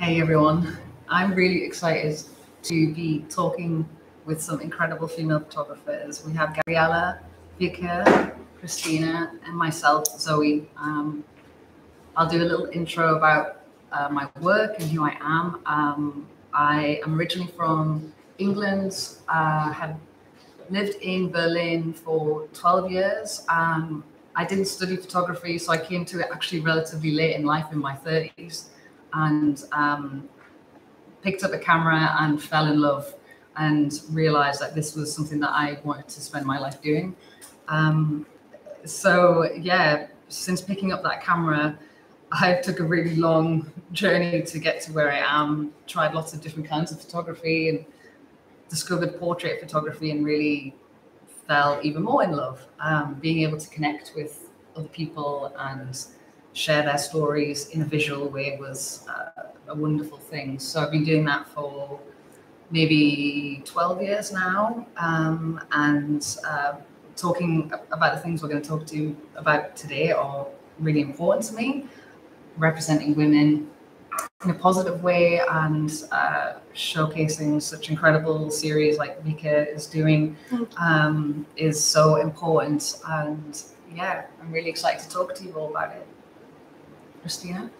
Hey everyone, I'm really excited to be talking with some incredible female photographers. We have Gabriella, Wika, Kristina, and myself, Zoe. Um, I'll do a little intro about uh, my work and who I am. Um, I am originally from England, uh, have lived in Berlin for 12 years. Um, I didn't study photography, so I came to it actually relatively late in life in my 30s and um, picked up a camera and fell in love and realized that this was something that I wanted to spend my life doing. Um, so, yeah, since picking up that camera, I took a really long journey to get to where I am, tried lots of different kinds of photography and discovered portrait photography and really fell even more in love. Um, being able to connect with other people and share their stories in a visual way was uh, a wonderful thing. So I've been doing that for maybe 12 years now um, and uh, talking about the things we're going to talk to you about today are really important to me representing women in a positive way and uh, showcasing such incredible series like Wika is doing um, is so important. And yeah, I'm really excited to talk to you all about it. Kristina?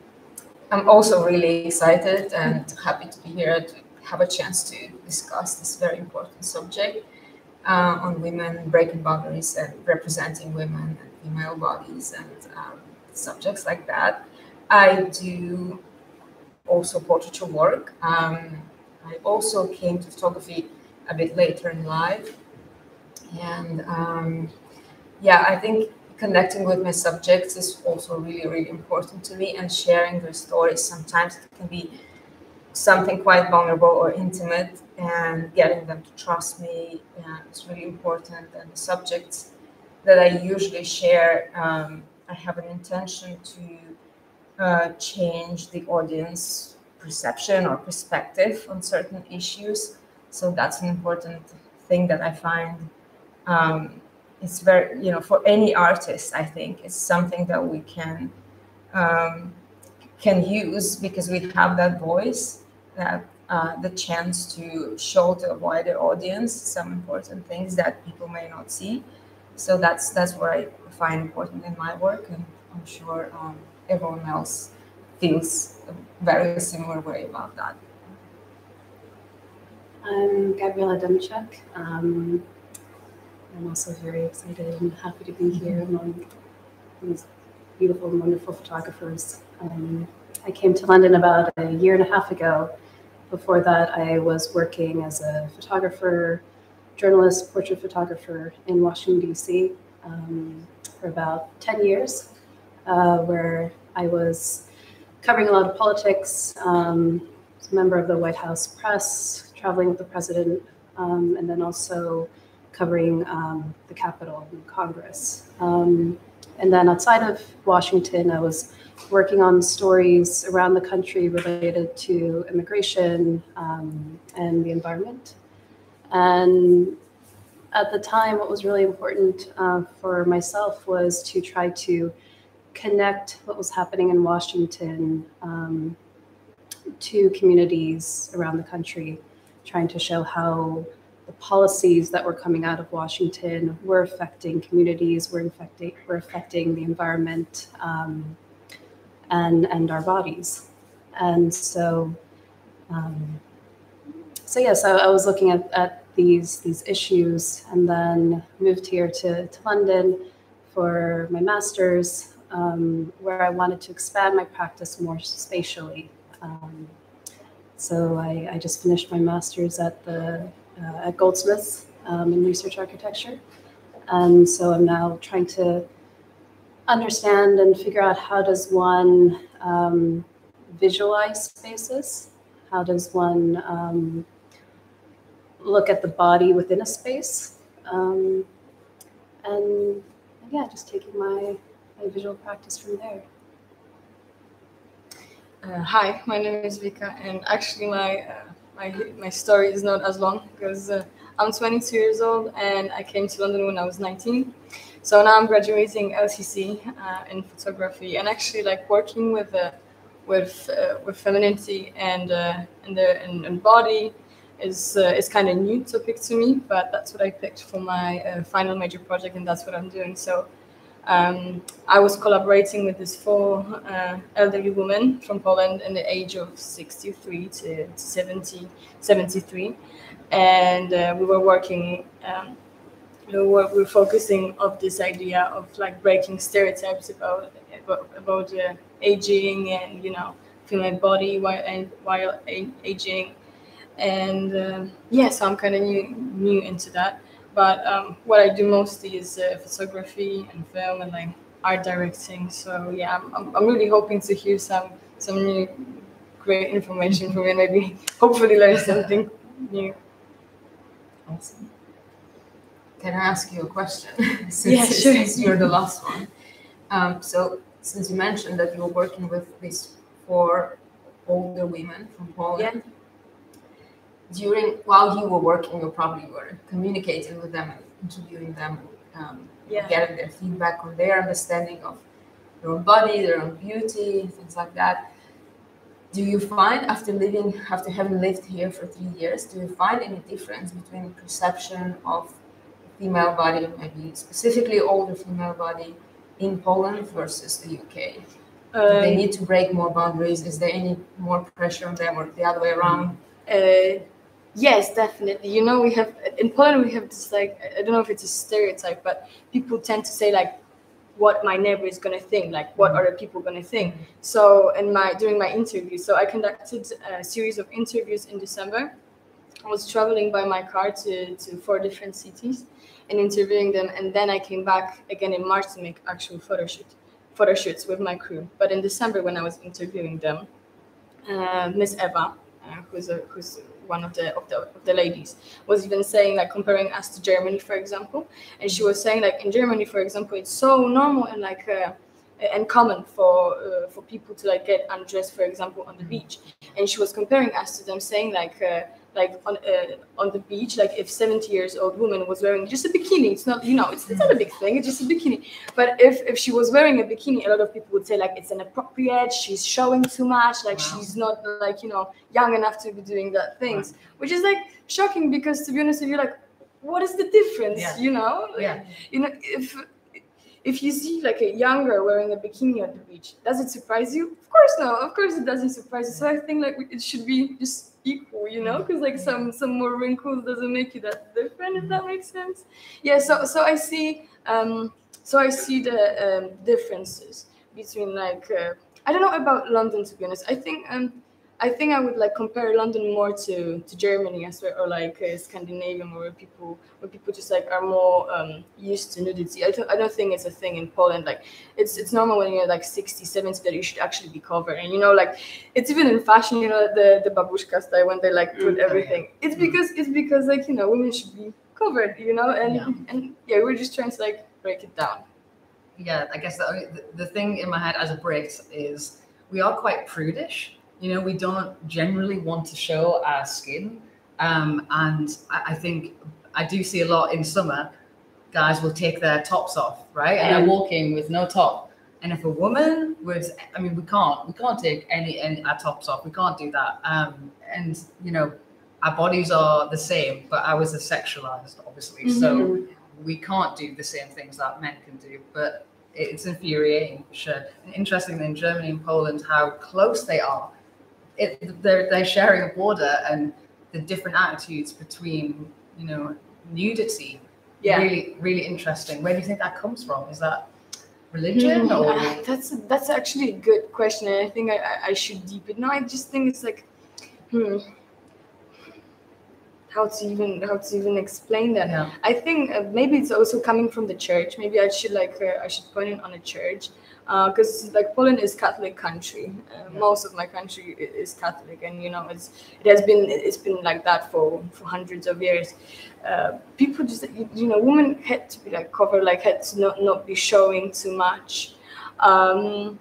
I'm also really excited and happy to be here to have a chance to discuss this very important subject uh, on women breaking boundaries and representing women and female bodies and um, subjects like that. I do also portraiture work. Um, I also came to photography a bit later in life. And um, yeah, I think connecting with my subjects is also really, really important to me and sharing their stories. Sometimes it can be something quite vulnerable or intimate and getting them to trust me yeah, is really important. And the subjects that I usually share, um, I have an intention to uh, change the audience perception or perspective on certain issues. So that's an important thing that I find. Um, it's very, you know, for any artist, I think it's something that we can um, can use because we have that voice, that uh, the chance to show to a wider audience some important things that people may not see. So that's that's what I find important in my work, and I'm sure um, everyone else feels a very similar way about that. I'm Gabriella Demczuk. Um, I'm also very excited and happy to be here among these beautiful and wonderful photographers. Um, I came to London about a year and a half ago. Before that, I was working as a photographer, journalist, portrait photographer in Washington, D.C. Um, for about 10 years, uh, where I was covering a lot of politics, um, a member of the White House press, traveling with the president, um, and then also covering um, the Capitol and Congress. Um, and then outside of Washington, I was working on stories around the country related to immigration um, and the environment. And at the time, what was really important uh, for myself was to try to connect what was happening in Washington um, to communities around the country, trying to show how the policies that were coming out of Washington were affecting communities, were affecting, were affecting the environment um, and, and our bodies. And so, um, so yes, yeah, so I was looking at, at these, these issues and then moved here to, to London for my master's um, where I wanted to expand my practice more spatially. Um, so I, I, just finished my master's at the uh, at Goldsmiths um, in research architecture, and so I'm now trying to understand and figure out how does one um, visualize spaces, how does one um, look at the body within a space, um, and yeah, just taking my my visual practice from there. Uh, hi, my name is Wika, and actually my uh, my my story is not as long because uh, I'm 22 years old and I came to London when I was 19. So now I'm graduating LCC uh, in photography and actually like working with uh, with uh, with femininity and uh, and the and, and body is uh, is kind of new topic to me, but that's what I picked for my final major project, and that's what I'm doing. So. Um, I was collaborating with these four uh, elderly women from Poland in the age of 63 to 70, 73. And uh, we were working, um, we, were, we were focusing of this idea of like breaking stereotypes about, about, uh, aging and, you know, female body while, and while aging. And uh, yeah, so I'm kind of new, new into that. But um, what I do mostly is uh, photography and film and like art directing. So yeah, I'm, I'm really hoping to hear some some new great information from you. Maybe hopefully learn something new. Awesome. Can I ask you a question? since, yeah, sure. Since you're the last one. Um, so since you mentioned that you were working with these four older women from Poland. Yeah during while you were working, you probably were communicating with them and interviewing them, um, yeah. getting their feedback on their understanding of their own body, their own beauty, things like that. Do you find after living, after having lived here for three years, do you find any difference between the perception of female body, maybe specifically older female body, in Poland versus the UK? Um, do they need to break more boundaries? Is there any more pressure on them, or the other way around? Uh, Yes, definitely. You know, we have in Poland we have this like I don't know if it's a stereotype, but people tend to say like what my neighbor is gonna think, like what other people gonna think. So in my during my interview, so I conducted a series of interviews in December. I was traveling by my car to, to four different cities and interviewing them, and then I came back again in March to make actual photo shoot, photo shoots with my crew. But in December, when I was interviewing them, uh, Miss Eva, uh, who's a who's one of the, of the of the ladies was even saying like comparing us to Germany, for example, and she was saying like in Germany, for example, it's so normal and like. Uh, and common for uh, for people to like get undressed, for example, on the beach. And she was comparing us to them, saying like uh, like on uh, on the beach like if 70 years old woman was wearing just a bikini it's not you know it's, it's not a big thing it's just a bikini. But if if she was wearing a bikini a lot of people would say like it's inappropriate she's showing too much like wow. she's not like you know young enough to be doing that things which is like shocking because to be honest with you like what is the difference yeah. you know? Yeah. you know if if you see like a younger wearing a bikini at the beach does it surprise you? Of course no of course it doesn't surprise you. So i think like it should be just equal, you know, because like some some more wrinkles doesn't make you that different, if that makes sense. Yeah, so so I see um so I see the um, differences between like uh, I don't know about London to be honest. I think um I think I would like compare London more to, to Germany as well, or like uh, Scandinavian, where people where people just like are more um, used to nudity. I, th- I don't think it's a thing in Poland. Like it's it's normal when you're like 60, 70 that you should actually be covered. And you know, like it's even in fashion, you know, the the babushka style when they like put mm, everything. It's mm. because it's because like you know women should be covered, you know, and yeah. and yeah, we're just trying to like break it down. Yeah, I guess the, the thing in my head as a Brit is we are quite prudish you know, we don't generally want to show our skin. Um, and I, I, think I do see a lot in summer, guys will take their tops off, right? And they're walking with no top. And if a woman was, I mean, we can't, we can't take any, any our tops off. We can't do that. Um, and, you know, our bodies are the same, but ours are sexualized, obviously. Mm-hmm. So we can't do the same things that men can do. But it's infuriating sure. And interesting in Germany and Poland how close they are it, they're they're sharing a border and the different attitudes between you know nudity. Yeah. Really, really interesting. Where do you think that comes from? Is that religion mm, or uh, that's that's actually a good question and i think i i should deep it no i just think it's like hmm how to even how to even explain that yeah. i think uh, maybe it's also coming from the church maybe i should like uh, i should point it on a church because uh, like Poland is Catholic country. Uh, most of my country is Catholic, and you know it's it has been it's been like that for for hundreds of years. Uh, people just you know women had to be like covered, like had to not not be showing too much. Um,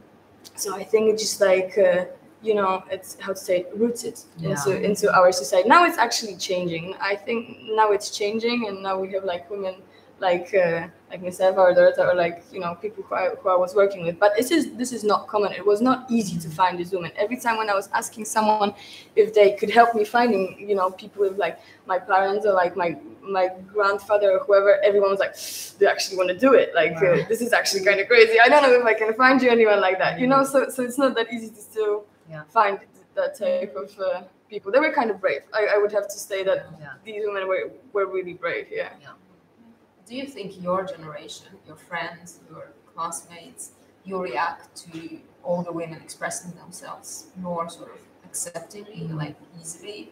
so I think it's just like. Uh, you know it's how to say it, rooted yeah. into into our society now it's actually changing i think now it's changing and now we have like women like uh, like Eva or Dorota or like you know people who I, who I was working with. But this is this is not common. It was not easy to find these women. Every time when I was asking someone if they could help me finding you know people with like my parents or like my my grandfather or whoever, everyone was like, they actually want to do it. Like Wow. uh, this is actually kind of crazy. I don't know if I can find you anyone like that. You know, so so it's not that easy to still Yeah. find that type of uh, people. They were kind of brave. I, I would have to say that Yeah. these women were were really brave. Yeah. Do you think your generation, your friends, your classmates, you react to older women expressing themselves more sort of acceptingly, Mm. like easily?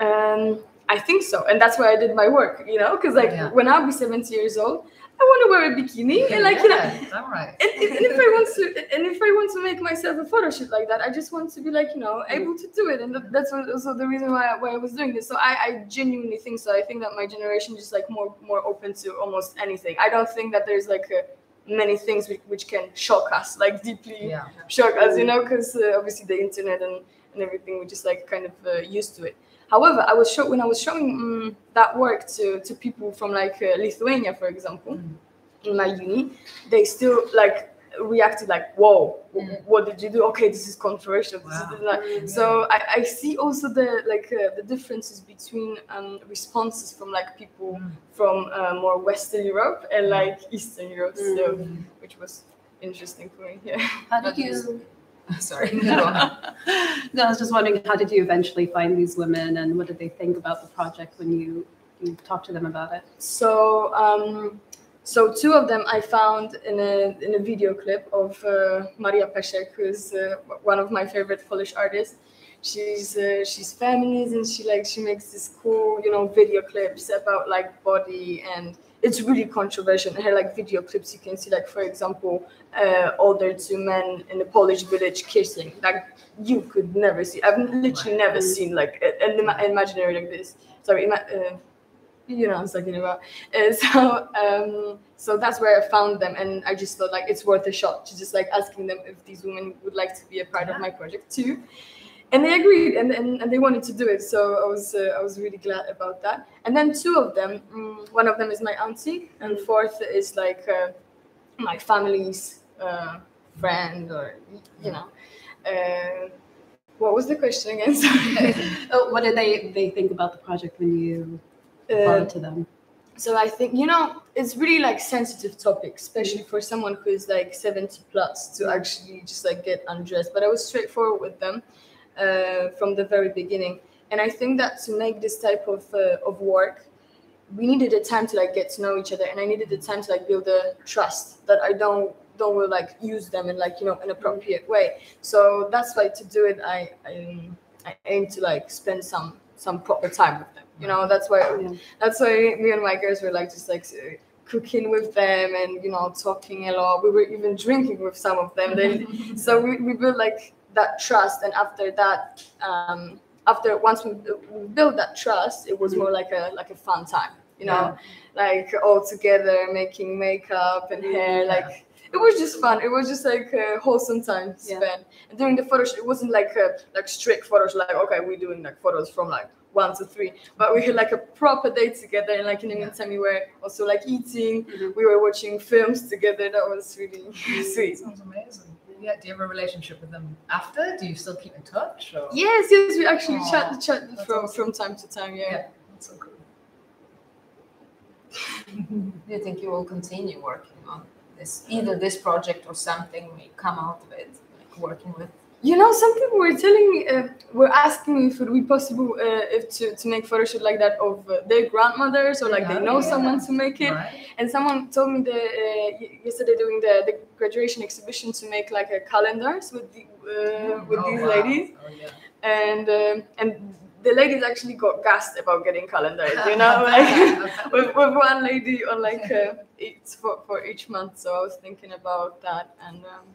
Um, I think so, and that's why I did my work. You know, because like Yeah. when I'll be seventy years old, I want to wear a bikini, and like you know, yeah, damn right. and, and, if I want to, and if I want to make myself a photo shoot like that, I just want to be like you know able to do it, and that's also the reason why I, why I was doing this. So I, I genuinely think so. I think that my generation is like more more open to almost anything. I don't think that there's like uh many things which, which can shock us, like deeply Yeah. shock us, you know, because uh, obviously the internet and, and everything, we're just like kind of uh, used to it. However, I was show when I was showing um, that work to, to people from like uh, Lithuania, for example, Mm. in my uni, they still like reacted like, "Whoa, Mm. what did you do? Okay, this is controversial." This Wow. is like, so I, I see also the like uh, the differences between um, responses from like people Mm. from uh, more Western Europe and like Eastern Europe, still, Mm. which was interesting for me. Yeah. How did you? Sorry. no, I was just wondering, how did you eventually find these women, and what did they think about the project when you you talked to them about it? So, um, so two of them I found in a in a video clip of uh, Maria Peszek, who's uh, one of my favorite Polish artists. She's uh, she's feminist and she like she makes this cool you know video clips about like body and it's really controversial. In her like video clips, you can see like for example, uh, older two men in a Polish village kissing. Like you could never see. I've literally never Mhm. seen like an ima- imaginary like this. Sorry, ima- uh, you know what I'm talking about. Uh, so um, so that's where I found them, and I just thought like it's worth a shot to just like asking them if these women would like to be a part Yeah. of my project too. And they agreed, and, and, and they wanted to do it. So I was uh, I was really glad about that. And then two of them, mm, one of them is my auntie, and fourth is like uh, my family's uh, friend, or you know. Uh, what was the question again? Sorry. Oh, what did they they think about the project when you brought Uh, it to them? So I think you know it's really like sensitive topic, especially for someone who is like seventy plus to actually just like get undressed. But I was straightforward with them uh, from the very beginning, and I think that to make this type of uh, of work, we needed a time to like get to know each other, and I needed the time to like build a trust that I don't don't will like use them in like you know an appropriate way. So that's why to do it, I I, I aim to like spend some some proper time with them. You know, that's why Yeah. that's why me and my girls were like just like cooking with them and you know talking a lot. We were even drinking with some of them. They, so we, we built like that trust, and after that, um, after once we, we built that trust, it was more like a like a fun time. You know, like all together making makeup and hair, Yeah. like. It was just fun. It was just like a wholesome time to Yeah. spend. And during the photo shoot, it wasn't like a like strict photos. Like okay, we're doing like photos from like one to three, but we had like a proper day together. And like in the Yeah. meantime, we were also like eating. Mhm. We were watching films together. That was really sweet. Sounds amazing. Yeah, do you have a relationship with them after? Do you still keep in touch? Or? Yes, yes, we actually Aw, chat chat from awesome. from time to time. Yeah. Yeah, that's so cool. Do you think you will continue working on this, either this project or something may come out of it, like working with? You know, some people were telling me, uh, were asking me if it would be possible uh, if to, to make photo shoot like that of uh, their grandmothers or like they Oh, know yeah. someone to make it. Right? And someone told me that uh, yesterday during the, the graduation exhibition to make like a calendars with the, uh, with Oh, these wow. ladies. Oh, yeah. And um, and the ladies actually got gassed about getting calendars. You know, like with, with one lady on like uh, each for, for each month. So I was thinking about that, and um,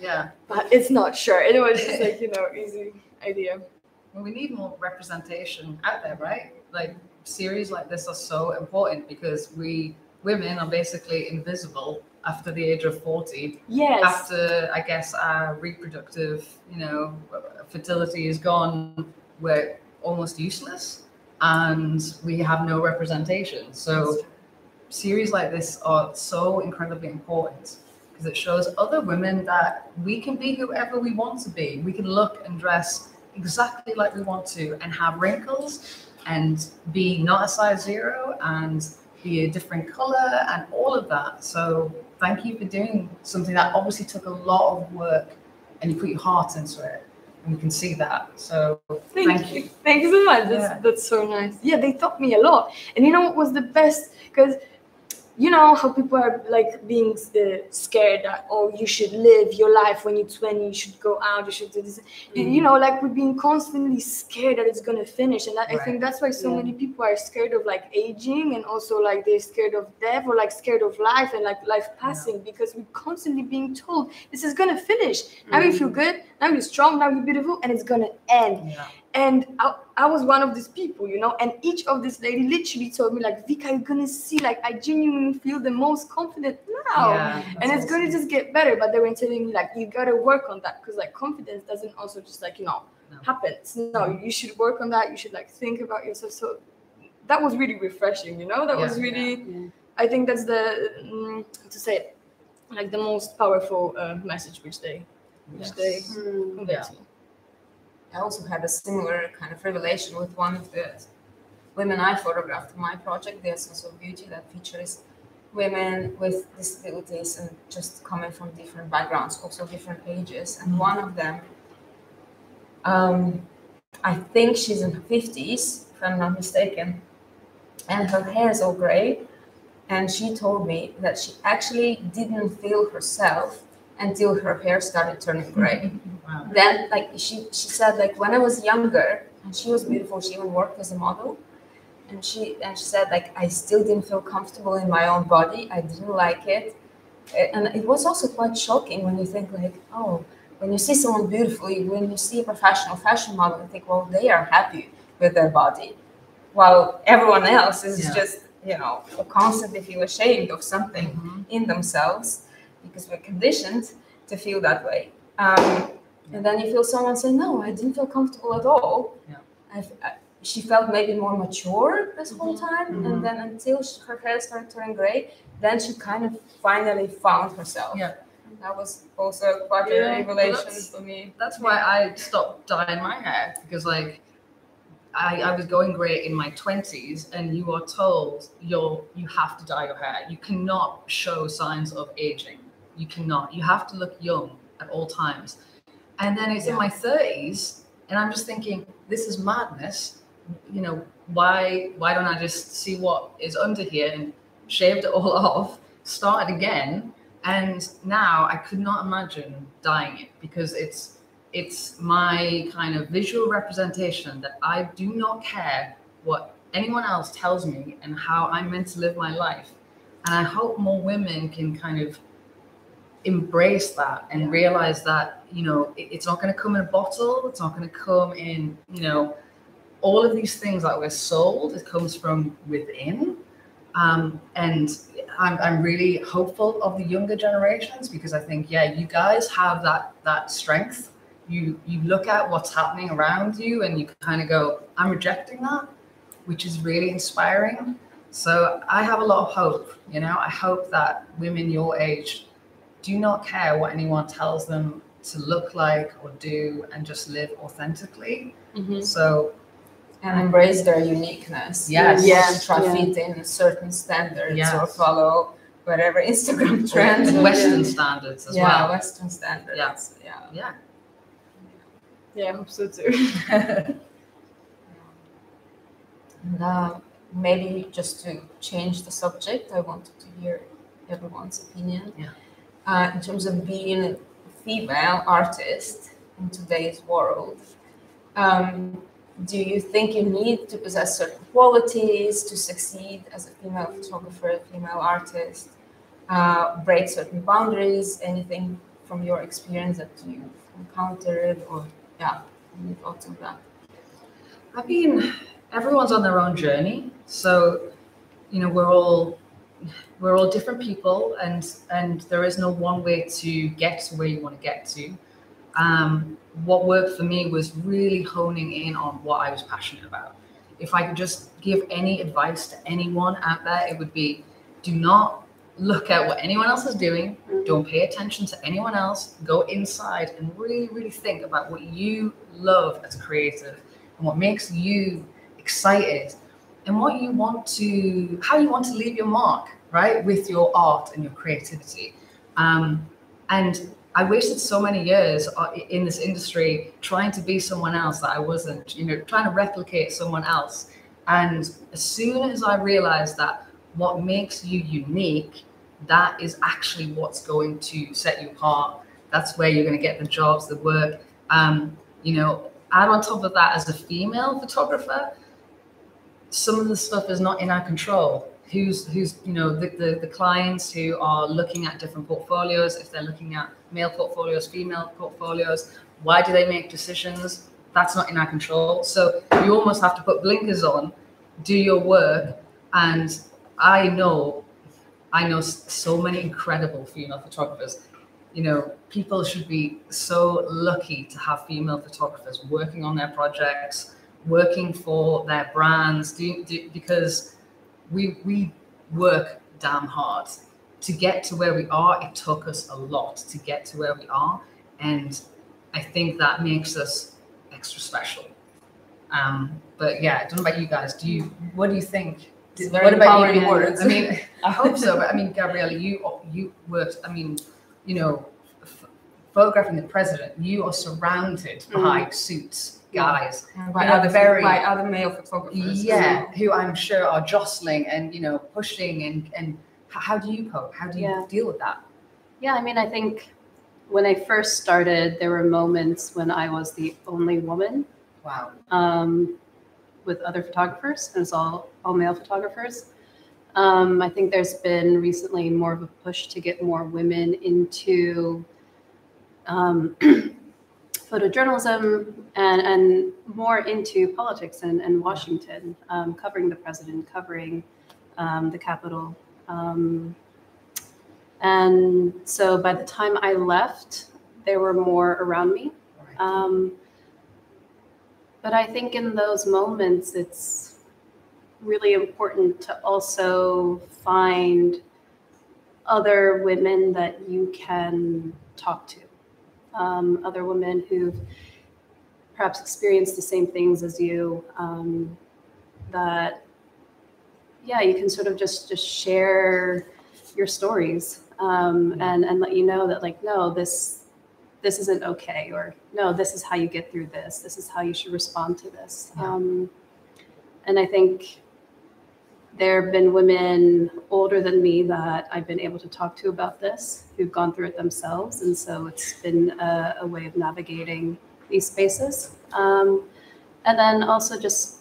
yeah. but it's not sure. It was just like you know easy idea. Well, we need more representation out there, right? Like series like this are so important because we women are basically invisible after the age of 40 Yes. after i guess our reproductive you know fertility is gone we're almost useless and we have no representation so series like this are so incredibly important because it shows other women that we can be whoever we want to be. We can look and dress exactly like we want to and have wrinkles and be not a size zero and be a different color and all of that. So thank you for doing something that obviously took a lot of work and you put your heart into it. And we can see that. So Thank, thank you. you. Thank you so much. That's, Yeah. that's so nice. Yeah, they taught me a lot. And you know what was the best? Because you know how people are like being uh, scared that oh you should live your life when you're 20 you should go out you should do this. You, you know like we're being constantly scared that it's going to finish. And that, i think that's why so Yeah. many people are scared of like aging and also like they're scared of death or like scared of life and like life passing because we're constantly being told this is going to finish. Now you feel good now you're strong now you're beautiful and it's going to end. Yeah. And I, I was one of these people, you know, and each of these lady literally told me, like, Wika, you're gonna see, like, I genuinely feel the most confident now. Yeah, and it's gonna just get better. But they were telling me, like, you gotta work on that because, like, confidence doesn't also just, like, you know, No. happens. No, you should work on that. You should, like, think about yourself. So that was really refreshing, you know, that was really, Yeah. I think that's the, mm, to say it, like, the most powerful uh, message which they, which they Mm. convey Yeah. to me. I also had a similar kind of revelation with one of the women I photographed in my project, The Essence of Beauty, that features women with disabilities and just coming from different backgrounds, also different ages. And one of them, um, I think she's in her 50s, if I'm not mistaken, and her hair is all gray. And she told me that she actually didn't feel herself until her hair started turning gray Wow. then like she she said like when I was younger and she was beautiful, she even worked as a model. And she and she said like I still didn't feel comfortable in my own body. I didn't like it. And it was also quite shocking when you think like, oh, when you see someone beautiful, when you see a professional fashion model, you think, well, they are happy with their body. While everyone else is Yeah. just, you know, constantly feel ashamed of something Mhm. in themselves because we're conditioned to feel that way. Um, and then you feel someone say, "No, I didn't feel comfortable at all." Yeah. I've, I, she felt maybe more mature this whole time, Mhm. and then until she, her hair started turning gray, then she kind of finally found herself. Yeah. That was also quite Yeah, a revelation that's- for me. That's why I stopped dyeing my hair because, like, I, I was going great in my twenties, and you are told you're you have to dye your hair. You cannot show signs of aging. You cannot. You have to look young at all times. And then it's in my thirties, and I'm just thinking, this is madness. You know, why why don't I just see what is under here and shaved it all off, started again, and now I could not imagine dyeing it because it's it's my kind of visual representation that I do not care what anyone else tells me and how I'm meant to live my life. And I hope more women can kind of embrace that and realize that, you know, it- it's not going to come in a bottle, it's not going to come in, you know, all of these things that we're sold, it comes from within. Um, and I'm, I'm really hopeful of the younger generations because I think, yeah, you guys have that that strength. You you look at what's happening around you and you kind of go, I'm rejecting that, which is really inspiring. So I have a lot of hope. You know, I hope that women your age do not care what anyone tells them to look like or do and just live authentically. Mhm. So And embrace their uniqueness. Yes. Not Yeah, Try yeah. fit in certain standards or follow whatever Instagram trends. and Western standards as well. yeah, well. Western standards. Yeah. Yeah. Yeah, I hope so too. And uh, maybe just to change the subject, I wanted to hear everyone's opinion. Yeah. Uh, in terms of being a female artist in today's world, um, do you think you need to possess certain qualities to succeed as a female photographer, female artist? Uh, break certain boundaries? Anything from your experience that you've encountered, or yeah, any thoughts on that? I mean, everyone's on their own journey. So, you know, we're all we're all different people and and there is no one way to get to where you want to get to. Um, what worked for me was really honing in on what I was passionate about. If I could just give any advice to anyone out there, it would be do not look at what anyone else is doing. Don't pay attention to anyone else. Go inside and really, really think about what you love as a creative and what makes you excited and what you want to, how you want to leave your mark, right, with your art and your creativity. Um, and I wasted so many years uh, in this industry trying to be someone else that I wasn't, you know, trying to replicate someone else. And as soon as I realized that what makes you unique, that is actually what's going to set you apart. That's where you're going to get the jobs, the work. Um, you know, add on top of that, as a female photographer, some of the stuff is not in our control. Who's who's you know the, the, the clients who are looking at different portfolios, if they're looking at male portfolios, female portfolios, why do they make decisions? That's not in our control. So you almost have to put blinkers on, do your work, and I know, I know so many incredible female photographers. You know, people should be so lucky to have female photographers working on their projects, working for their brands, do, do, because we we work damn hard to get to where we are. It took us a lot to get to where we are, and I think that makes us extra special. Um, but yeah, I don't know about you guys. Do you? What do you think? What about you? words. I mean, I hope so. But I mean, Gabriella, you you worked. I mean, you know, f- photographing the president. You are surrounded by suits, guys. And by You know, other very- by other male photographers. Yeah, who I'm sure are jostling and you know pushing and and how do you cope? How do you Yeah. deal with that? Yeah, I mean, I think when I first started, there were moments when I was the only woman Wow. um, with other photographers, and it's all all male photographers. Um, I think there's been recently more of a push to get more women into um, photojournalism and, and more into politics and, and Washington, um, covering the president, covering um, the Capitol. Um, and so by the time I left, there were more around me. Um, but I think in those moments, it's really important to also find other women that you can talk to, um, other women who've perhaps experienced the same things as you. Um, that, yeah, you can sort of just just share your stories um, and and let you know that like no, this this isn't okay or no this is how you get through this this is how you should respond to this Yeah. um, and i think there have been women older than me that i've been able to talk to about this who've gone through it themselves and so it's been a, a way of navigating these spaces um, and then also just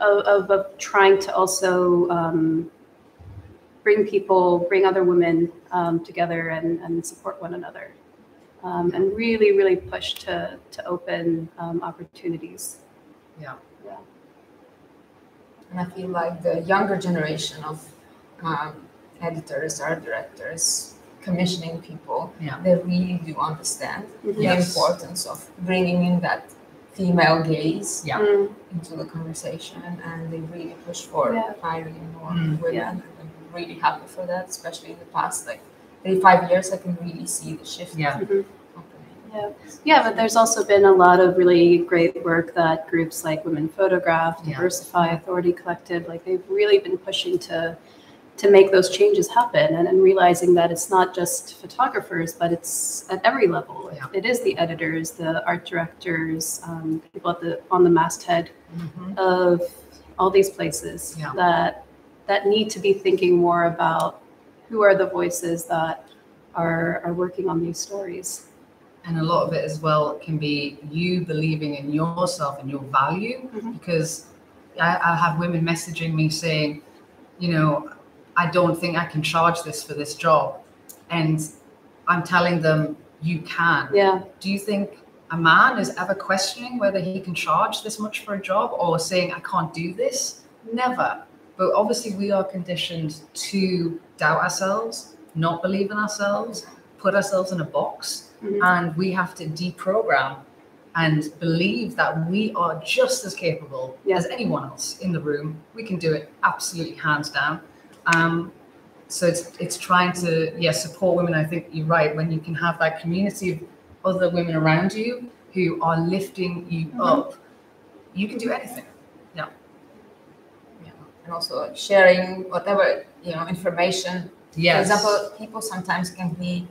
of, of, of trying to also um, bring people, bring other women um, together and, and support one another. Um, and really, really push to, to open um, opportunities. Yeah. Yeah. And I feel like the younger generation of um, editors, art directors, commissioning people, Yeah. they really do understand the Yes. importance of bringing in that female gaze Yeah. Mm, into the conversation, and they really push for Yeah. hiring more Mm. women. Yeah. And I'm really happy for that, especially in the past like three, five years. I can really see the shift Yeah. mhm. Yeah. yeah, but there's also been a lot of really great work that groups like Women Photograph, Yeah. Diversify, Authority Collective, like they've really been pushing to to make those changes happen and, and realizing that it's not just photographers, but it's at every level. Yeah. It is the editors, the art directors, um, people at the on the masthead Mhm. of all these places Yeah. that that need to be thinking more about who are the voices that are are working on these stories. And a lot of it as well can be you believing in yourself and your value Mhm. because I, I have women messaging me saying, you know, I don't think I can charge this for this job. And I'm telling them, you can. Yeah. Do you think a man is ever questioning whether he can charge this much for a job or saying, I can't do this? Never. But obviously, we are conditioned to doubt ourselves, not believe in ourselves, put ourselves in a box, Mhm. and we have to deprogram and believe that we are just as capable Yeah. as anyone else in the room. We can do it absolutely hands down. Um, so it's it's trying to yeah support women. I think you're right when you can have that community of other women around you who are lifting you Mhm. up. You can do anything. Yeah. Yeah. And also sharing whatever you know information. Yes. For example, people sometimes can be,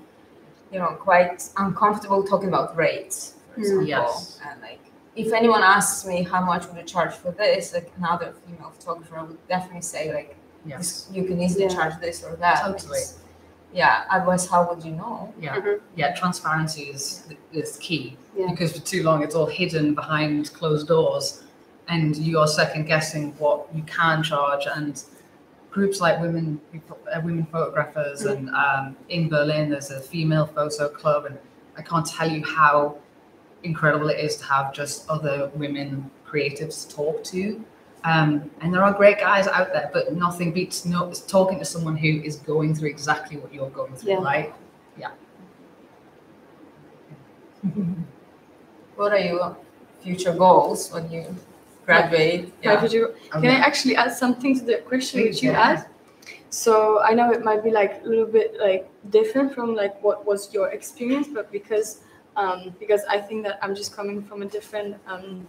you know, quite uncomfortable talking about rates. For Mm. example, Yes. and like if anyone asks me how much would you charge for this, like another female photographer, I would definitely say like yes. you can easily Yeah. charge this or that. Totally. It's- yeah. Otherwise, how would you know? Yeah. Mhm. Yeah. Transparency is is key Yeah. because for too long it's all hidden behind closed doors, and you are second guessing what you can charge. And groups like women uh, women photographers and um, in Berlin there's a female photo club, and I can't tell you how incredible it is to have just other women creatives to talk to. Um, and there are great guys out there, but nothing beats no, talking to someone who is going through exactly what you're going through, Yeah. right? Yeah what are your future goals when you graduate? Right, could you- Um, Can I actually add something to the question Please, which you yeah. asked? So I know it might be like a little bit like different from like what was your experience, but because um, because I think that I'm just coming from a different um,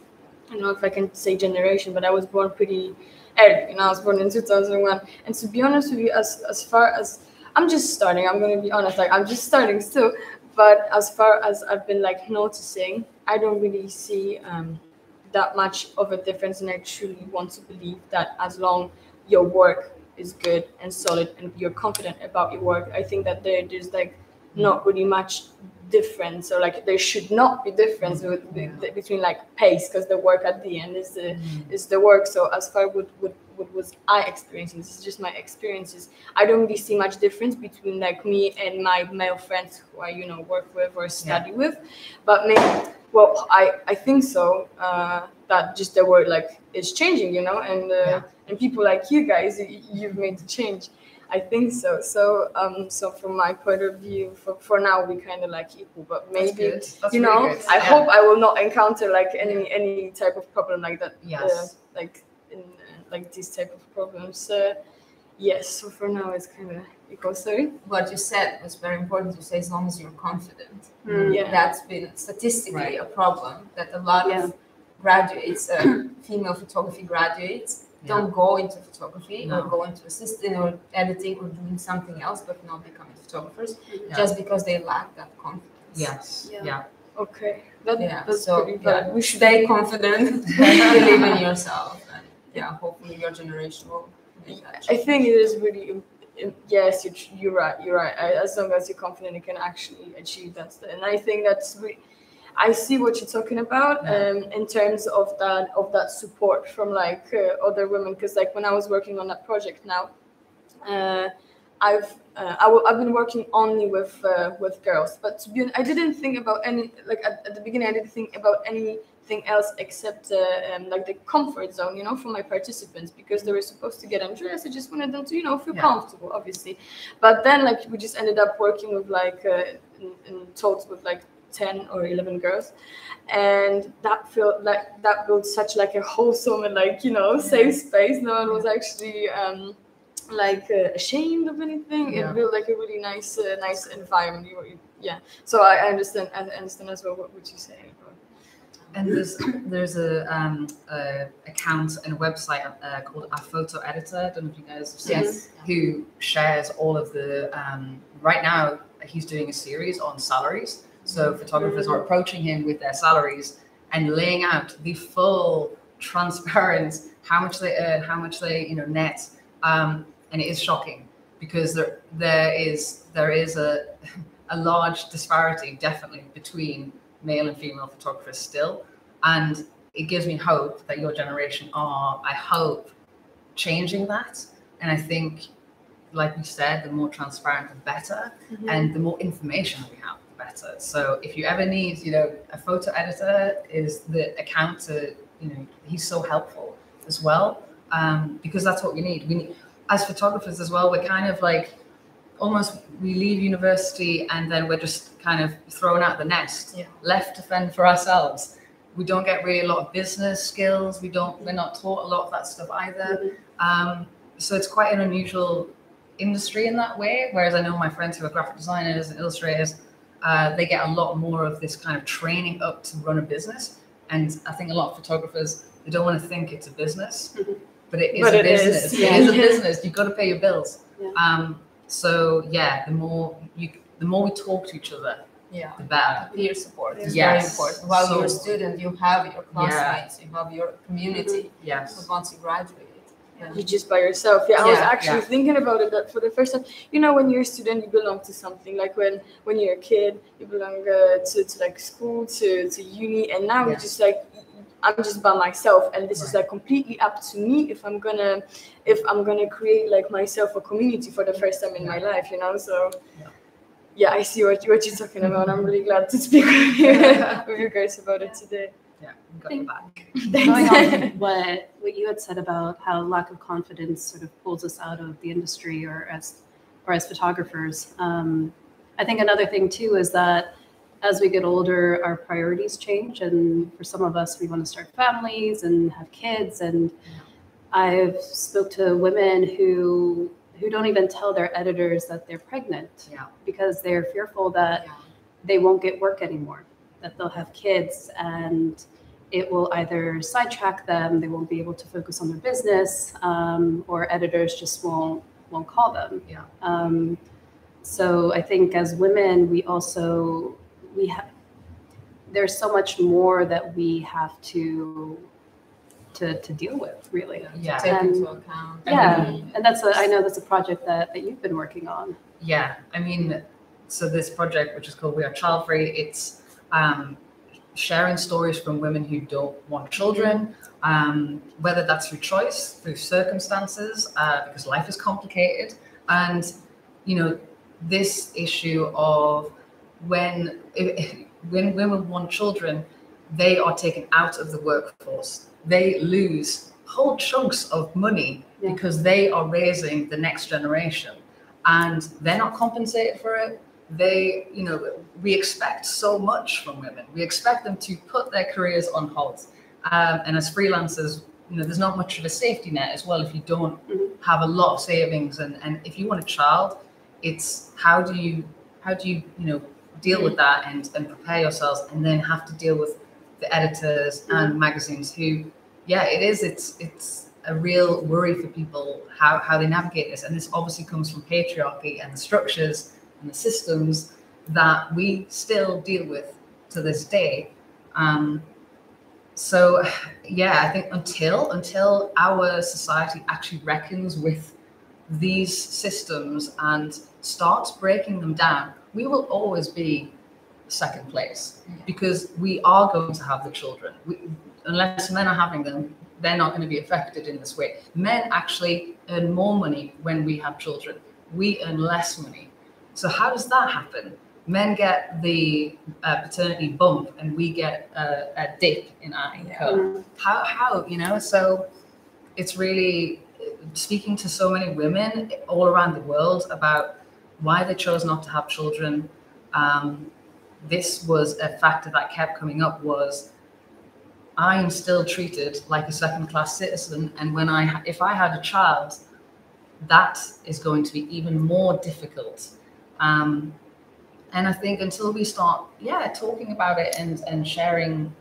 I don't know if I can say generation, but I was born pretty early. You know, I was born in 2001, and to be honest with you, as as far as I'm just starting, I'm gonna be honest, like I'm just starting still. But as far as I've been like noticing, I don't really see um, that much of a difference and I truly want to believe that as long your work is good and solid and you're confident about your work, I think that there, there's like not really much difference or like there should not be difference with, Yeah. with- between like pace because the work at the end is the Mm. is the work. So as far what what what was I experiencing? This is just my experiences. I don't really see much difference between like me and my male friends who I you know work with or study with. But maybe well I I think so. Uh, that just the word like is changing, you know, and uh, Yeah. and people like you guys, you've made the change. I think so. So um so from my point of view, for, for now we kind of like equal, but That's maybe good. That's you know good. i Yeah. hope i will not encounter like any any type of problem like that uh, Yes. like in uh, like these type of problems uh, yes so for now it's kind of equal sorry What you said was very important to say as long as you're confident. Mm. yeah That's been statistically Right. a problem that a lot Yeah. of graduates, uh, female photography graduates, don't go into photography No. or go into assisting or editing or doing something else, but not becoming photographers Yeah. just because they lack that confidence. Yes. Yeah. Yeah. okay that, Yeah. that's so pretty yeah, we should stay confident, believe in yourself, and yeah, hopefully your generation will i think it is really im- im- yes you're, you're right you're right as long as you're confident you can actually achieve that and i think that's re- I see what you're talking about um, in terms of that of that support from like uh, other women because like when I was working on that project now, uh, I've uh, I w- I've been working only with uh, with girls, but to be honest, I didn't think about any like at, at the beginning I didn't think about anything else except uh, um, like the comfort zone, you know, for my participants because they were supposed to get undressed. I just wanted them to you know feel Yeah. comfortable, obviously, but then like we just ended up working with like uh, in, in with like 10 or 11 girls and that felt like that built such like a wholesome and like you know safe space no one was actually um like uh, ashamed of anything Yeah. it built like a really nice uh, nice environment yeah so i I understand i understand as well what would you say And there's there's a um a account and a website uh, called a photo editor. I don't know if you guys have seen Yes. who shares all of the um right now he's doing a series on salaries. So photographers are approaching him with their salaries and laying out the full transparent how much they earn, how much they you know net. Um, and it is shocking because there there is there is a a large disparity definitely between male and female photographers still. And it gives me hope that your generation are, I hope, changing that. And I think, like you said, the more transparent the better, and the more information we have, better. So if you ever need, you know, a photo editor is the account to, you know, he's so helpful as well. Um, because that's what we need. We need as photographers as well, we're kind of like almost we leave university and then we're just kind of thrown out the nest, Yeah. left to fend for ourselves. We don't get really a lot of business skills. We don't. We're not taught a lot of that stuff either. Um, so it's quite an unusual industry in that way. Whereas I know my friends who are graphic designers and illustrators, uh, they get a lot more of this kind of training up to run a business. And I think a lot of photographers they don't want to think it's a business, Mhm. but it is But a it business. is, It is a business. You've got to pay your bills. Yeah. Um, so yeah, the more you, the more we talk to each other, Yeah. the better. Peer support is Yes. very important. While you're a student, you have your classmates, you have your community. Yes. But once you graduate, yeah. you're just by yourself. Yeah, I was actually thinking about it that for the first time. You know, when you're a student, you belong to something. Like when when you're a kid, you belong uh, to, to like school, to, to uni, and now you're just like I'm just by myself, and this is like completely up to me if I'm gonna if I'm gonna create like myself a community for the first time in my life. You know, so. Yeah. Yeah, I see what, what you're talking about. I'm really glad to speak with you, with you guys about it today. Yeah, we got your back. Going on what what you had said about how lack of confidence sort of pulls us out of the industry or as or as photographers. Um, I think another thing too is that as we get older, our priorities change, and for some of us, we want to start families and have kids. And I've spoke to women who who don't even tell their editors that they're pregnant Yeah. because they're fearful that they won't get work anymore, that they'll have kids and it will either sidetrack them, they won't be able to focus on their business, um, or editors just won't won't call them. Yeah. Um, so I think as women, we also we have there's so much more that we have to to to deal with, really. Yeah. Take And- into account. Yeah, Um, and that's a I know that's a project that that you've been working on. Yeah, I mean, so this project, which is called We Are Child Free, it's um, sharing stories from women who don't want children, um, whether that's through choice, through circumstances, uh, because life is complicated, and you know, this issue of when if, when women want children, they are taken out of the workforce. They lose whole chunks of money Yeah. because they are raising the next generation and they're not compensated for it. They, you know, we expect so much from women. We expect them to put their careers on hold. Um, and as freelancers, you know, there's not much of a safety net as well if you don't Mhm. have a lot of savings. And, and if you want a child, it's how do you how do you you know deal with that and, and prepare yourselves and then have to deal with the editors and magazines who yeah it is it's it's a real worry for people how, how they navigate this and this obviously comes from patriarchy and the structures and the systems that we still deal with to this day. Um, so yeah i think until until our society actually reckons with these systems and starts breaking them down we will always be second place because we are going to have the children. We, unless men are having them they're not going to be affected in this way. Men actually earn more money when we have children. We earn less money so how does that happen? Men get the uh, paternity bump and we get a, a dip in our income. How how you know so it's really speaking to so many women all around the world about why they chose not to have children um, this was a factor that kept coming up was i am still treated like a second class citizen and when i if i had a child that is going to be even more difficult um, and i think until we start yeah talking about it and and sharing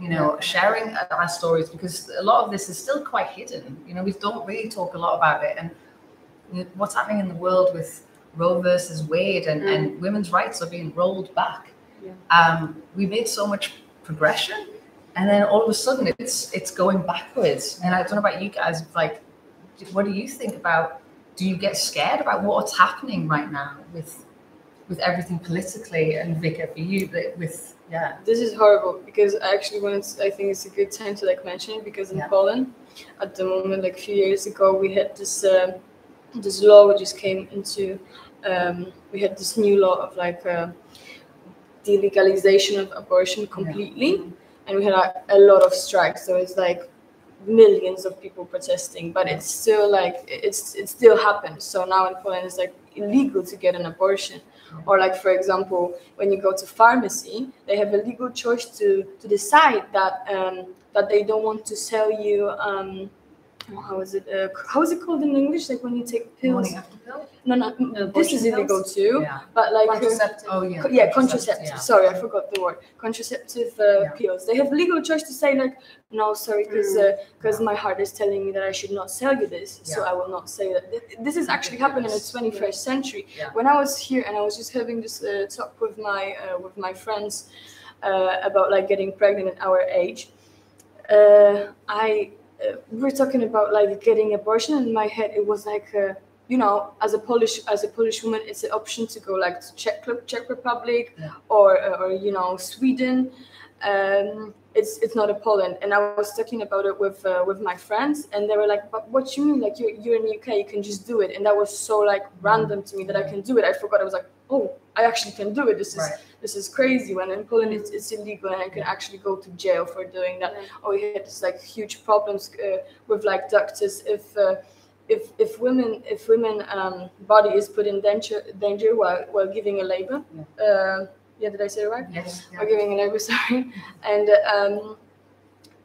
you know sharing our stories because a lot of this is still quite hidden. You know we don't really talk a lot about it. And you know, what's happening in the world with roe versus wade and, and women's rights are being rolled back. Yeah. um, we made so much progression and then all of a sudden it's it's going backwards. And i don't know about you guys like what do you think about do you get scared about what's happening right now with with everything politically and Wika for you but with yeah. This is horrible because I actually to, I think it's a good time to like mention it because in Yeah. Poland at the moment like a few years ago we had this um this law which just came into um, we had this new law of like uh, delegalization of abortion completely. And we had a, a lot of strikes. So it's like millions of people protesting but it's still like it's it still happens. So now in Poland it's like illegal to get an abortion. Or like for example when you go to pharmacy they have a legal choice to to decide that um, that they don't want to sell you um, how is it? Uh, how is it called in English? Like when you take pills? Morning after pill? No, no. Uh, this is illegal too. Yeah. But like. uh, Contraceptive. Oh, yeah. Co- yeah, contraceptive. yeah. Sorry, I forgot the word. Contraceptive uh, Yeah. pills. They have legal choice to say like, no, sorry, because because my heart is telling me that I should not sell you this, so I will not say that. This is actually happening in the 21st century. When I was here and I was just having this uh, talk with my uh, with my friends uh, about like getting pregnant at our age, uh, I uh, we we're talking about like getting abortion. In my head, it was like. Uh, you know, as a Polish as a Polish woman, it's an option to go like to Czech Czech Republic Yeah. or or you know Sweden. Um, it's it's not a Poland, and I was talking about it with uh, with my friends, and they were like, "But what you mean? Like you're you're in the UK, you can just do it." And that was so like random to me that I can do it. I forgot. I was like, "Oh, I actually can do it. This is Right. this is crazy." When in Poland, it's, it's illegal, and I can actually go to jail for doing that. Oh, we had this like huge problems uh, with like doctors if. Uh, if, if women if women um, body is put in danger danger while, while giving a labor Yeah. uh, yeah did I say it right Yes. or giving a labor sorry and um,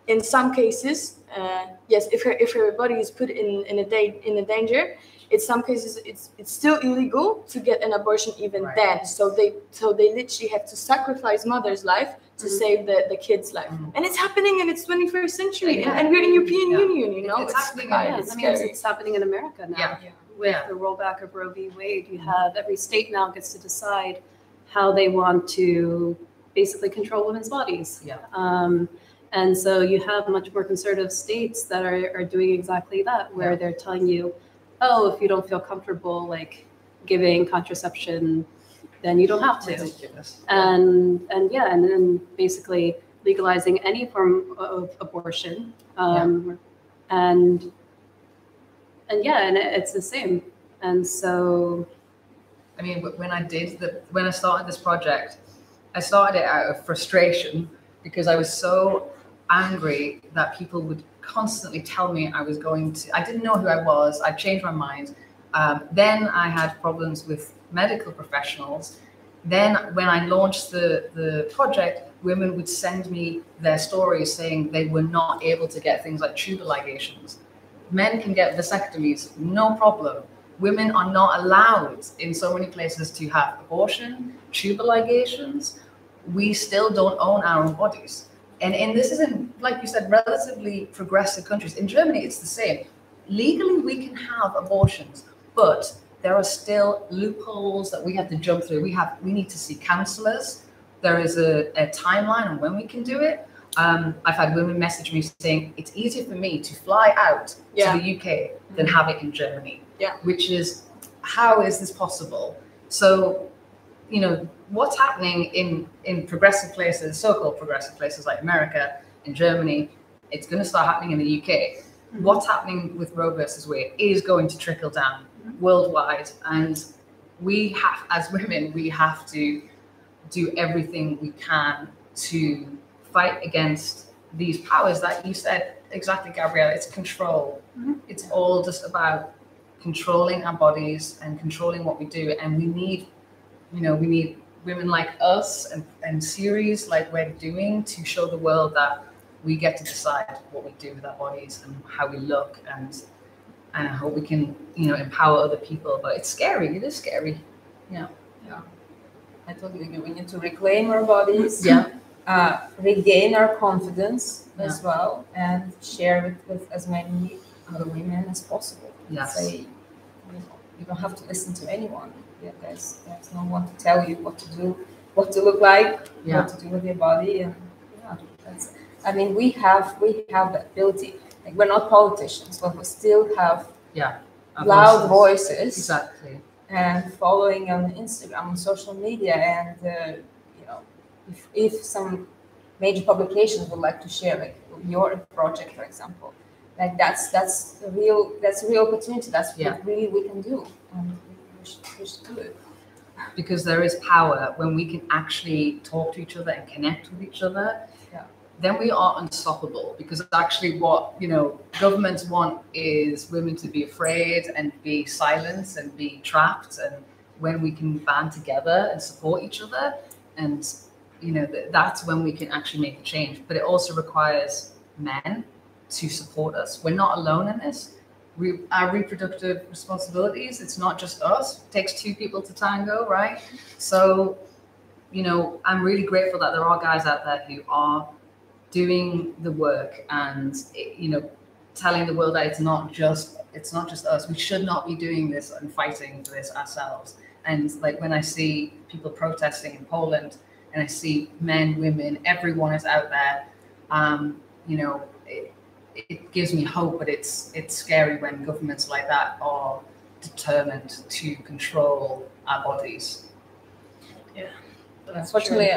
in some cases uh, yes if her if her body is put in in a day in a danger in some cases it's it's still illegal to get an abortion even Right. then so they so they literally have to sacrifice mother's life to Mhm. save the, the kid's life Mhm. and it's happening in its 21st century Yeah. and we're in European Yeah. Union you know It's happening kind- in- Yeah, it's I mean, it's, it's happening in America now. Yeah. With the rollback of Roe v. Wade, you have every state now gets to decide how they want to basically control women's bodies. Yeah. Um, and so you have much more conservative states that are, are doing exactly that, where they're telling you, oh, if you don't feel comfortable like giving contraception, then you don't have to. Ridiculous. and and yeah, and then basically legalizing any form of abortion. Um, And and yeah, and it- it's the same. And so I mean, when I did the when I started this project, I started it out of frustration because I was so angry that people would constantly tell me I was going to. I didn't know who I was. I changed my mind. Um, then I had problems with medical professionals. Then, when I launched the the project, women would send me their stories saying they were not able to get things like tubal ligations. Men can get vasectomies, no problem women are not allowed in so many places to have abortion, tubal ligations. We still don't own our own bodies. And, and this is in, like you said, relatively progressive countries. In Germany, it's the same. Legally, we can have abortions, but there are still loopholes that we have to jump through. We have we need to see counselors. There is a, a timeline on when we can do it. Um, I've had women message me saying it's easier for me to fly out Yeah. to the UK than have it in Germany Yeah. which is how is this possible? So, you know, what's happening in in progressive places, so-called progressive places like America and Germany, it's going to start happening in the UK. What's happening with Roe versus Wade is going to trickle down worldwide, and we have, as women, we have to do everything we can to fight against these powers that you said exactly, Gabrielle. It's control. Mhm. It's all just about controlling our bodies and controlling what we do. And we need, you know, we need women like us and, and series like we're doing to show the world that we get to decide what we do with our bodies and how we look and and hope we can, you know, empower other people. But it's scary. It is scary. Yeah. Yeah. I totally agree. We need to reclaim our bodies, Yeah. uh, regain our confidence as well, and share it with as many other women as possible. Yes. Say, you, know, you don't have to listen to anyone. Yeah, there's there's no one to tell you what to do, what to look like, Yeah. what to do with your body, and yeah, that's. I mean, we have we have the ability. Like we're not politicians, but we still have Our loud voices. voices Exactly. and following on Instagram, on social media, and uh, you know, if, if some major publications would like to share, like your project, for example, like that's that's a real that's a real opportunity. That's Yeah. what really we can do, and we do it. because there is power when we can actually talk to each other and connect with each other Yeah. then we are unstoppable because actually what you know governments want is women to be afraid and be silent and be trapped and when we can band together and support each other and you know th- that's when we can actually make a change but it also requires men to support us. We're not alone in this. We, our reproductive responsibilities, it's not just us. It takes two people to tango, right? So, you know, I'm really grateful that there are guys out there who are doing the work and, you know, telling the world that it's not just it's not just us. We should not be doing this and fighting for this ourselves. And like when I see people protesting in Poland, and I see men, women, everyone is out there. Um, you know, it gives me hope, but it's it's scary when governments like that are determined to control our bodies. Yeah, Unfortunately,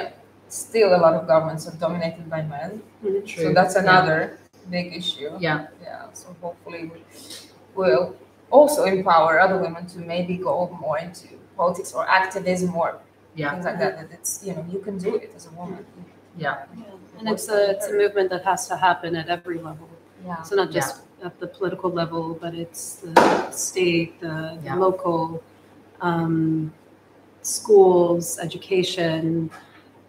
still a lot of governments are dominated by men. True. So that's another big issue. Yeah, Yeah, so hopefully we will also empower other women to maybe go more into politics or activism or yeah, things like that. That it's you know you can do it as a woman. Yeah. yeah, And it's a, it's a movement that has to happen at every level. Yeah. So not just at the political level, but it's the state, the Yeah. local, um, schools, education,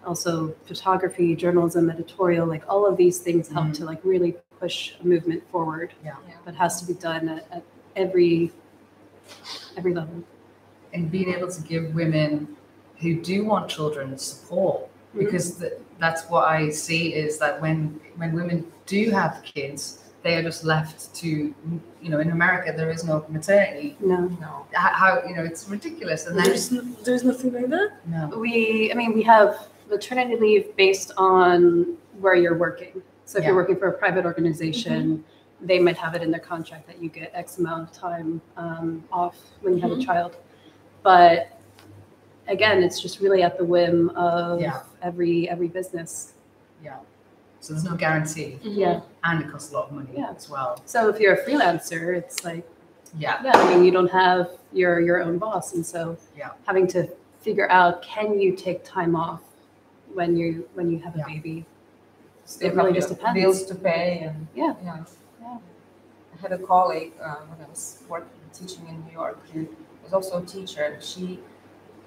also photography, journalism, editorial, like all of these things help Mhm. to like really push a movement forward. Yeah. Yeah. But has to be done at, at every, every level. and being able to give women who do want children support because th- that's what I see is that when when women do have kids, they are just left to you know in America there is no maternity. No. No. How, how you know it's ridiculous and then There's, n- there's nothing like that. no We, I mean, we have maternity leave based on where you're working. So if Yeah. you're working for a private organization, they might have it in their contract that you get X amount of time um, off when you have a child. But again, it's just really at the whim of Yeah. Every every business. Yeah. So there's no guarantee Yeah. and it costs a lot of money Yeah. as well. So if you're a freelancer, it's like Yeah, yeah, I mean, you don't have your your own boss, and so Yeah. having to figure out can you take time off when you when you have a Yeah. baby. Still It really just depends. Bills to pay and Yeah. yeah. Yeah. I had a colleague uh, when I was working teaching in New York who was also a teacher and she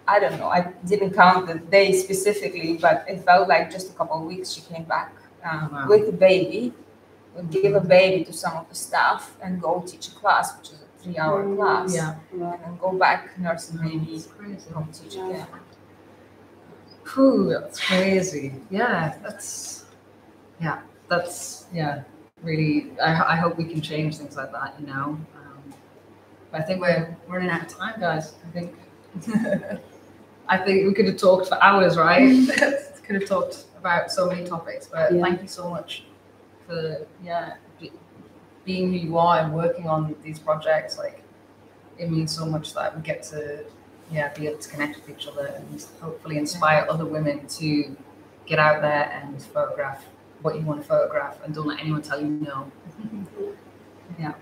I don't know, I didn't count the days specifically, but it felt like just a couple of weeks she came back um, Wow. with a baby, would give a baby to some of the staff and go teach a class, which is a three hour Mm, class. yeah. Yeah. And then go back, nurse the baby, It's crazy. come teach Yeah. again. Whew, that's crazy. Yeah, that's yeah, that's yeah, really. I, I hope we can change things like that. You know, um, but I think we're we're running out of time, guys. I think I think we could have talked for hours, right? Mm. could have talked about so many topics. But Yeah. thank you so much for yeah be, being who you are and working on these projects. Like it means so much that we get to yeah, be able to connect with each other and hopefully inspire other women to get out there and photograph what you want to photograph and don't let anyone tell you no. yeah.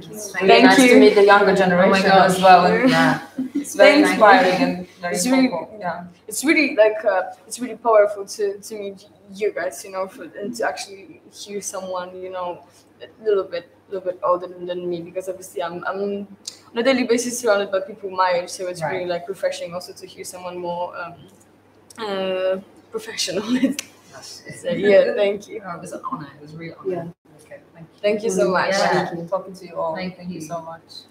Thank you. Thank really you. nice to meet the younger generation as well. And Yeah. it's very Thank you. inspiring and very It's really- vocal. Yeah. it's really like uh, it's really powerful to to meet you guys you know for, and to actually hear someone you know a little bit a little bit older than, me because obviously I'm I'm on a daily basis surrounded by people my age so it's really like refreshing also to hear someone more um, uh, professional so yeah thank you Oh, it was an honor. It was a real honor. Yeah. Okay, thank you. thank you so much Yeah. Talking to you all. Thank Thank you you. so much.